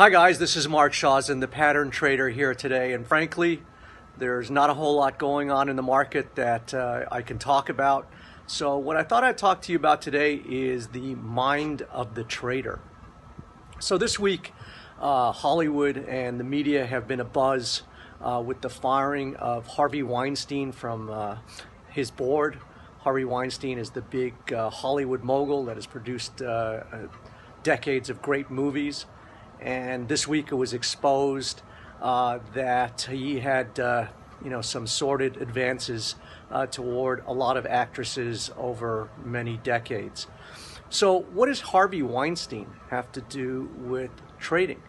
Hi guys, this is Mark Shawson, the pattern trader here today, and frankly, there's not a whole lot going on in the market that uh, I can talk about. So what I thought I'd talk to you about today is the mind of the trader. So this week, uh, Hollywood and the media have been abuzz uh, with the firing of Harvey Weinstein from uh, his board. Harvey Weinstein is the big uh, Hollywood mogul that has produced uh, decades of great movies and this week it was exposed uh, that he had, uh, you know, some sordid advances uh, toward a lot of actresses over many decades. So, what does Harvey Weinstein have to do with trading?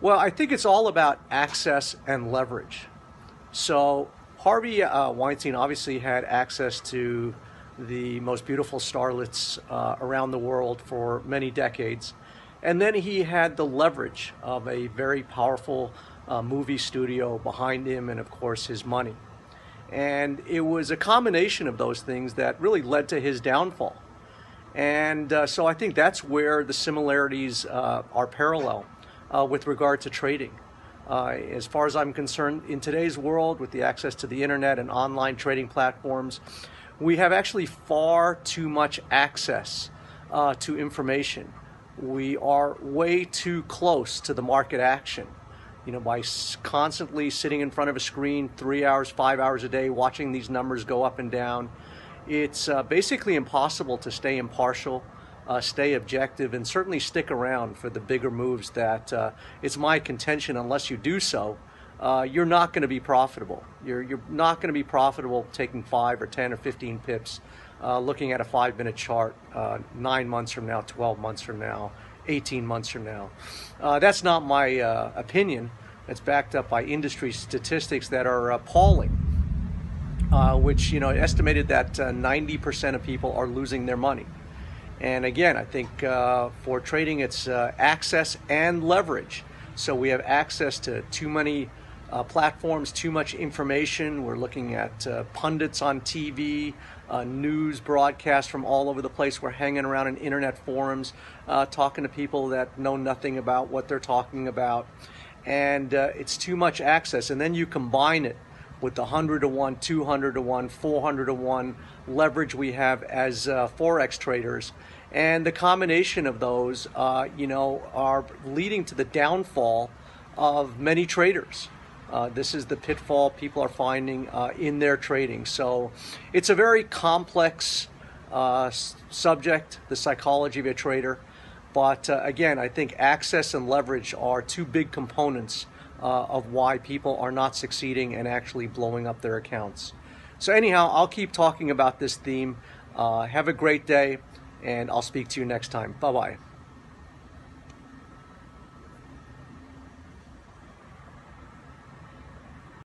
Well, I think it's all about access and leverage. So, Harvey uh, Weinstein obviously had access to the most beautiful starlets uh, around the world for many decades. And then he had the leverage of a very powerful uh, movie studio behind him and, of course, his money. And it was a combination of those things that really led to his downfall. And uh, so I think that's where the similarities uh, are parallel uh, with regard to trading. Uh, as far as I'm concerned, in today's world, with the access to the internet and online trading platforms, we have actually far too much access uh, to information we are way too close to the market action. You know, by constantly sitting in front of a screen three hours, five hours a day, watching these numbers go up and down, it's uh, basically impossible to stay impartial, uh, stay objective, and certainly stick around for the bigger moves that uh, it's my contention, unless you do so, uh, you're not going to be profitable. You're, you're not going to be profitable taking 5 or 10 or 15 pips, uh, looking at a five minute chart uh, nine months from now, 12 months from now, 18 months from now. Uh, that's not my uh, opinion. It's backed up by industry statistics that are appalling. Uh, which you know estimated that 90% of people are losing their money. And again, I think for trading, it's access and leverage. So we have access to too many uh, platforms, too much information. We're looking at uh, pundits on TV, uh, news broadcasts from all over the place. We're hanging around in internet forums, uh, talking to people that know nothing about what they're talking about. And uh, it's too much access. And then you combine it with the 100 to 1, 200 to 1, 400 to 1 leverage we have as uh, Forex traders. And the combination of those, you know, are leading to the downfall of many traders. Uh, this is the pitfall people are finding uh, in their trading. So it's a very complex uh, subject, the psychology of a trader. But uh, again, I think access and leverage are two big components uh, of why people are not succeeding and actually blowing up their accounts. So, anyhow, I'll keep talking about this theme. have a great day, and I'll speak to you next time. Bye bye.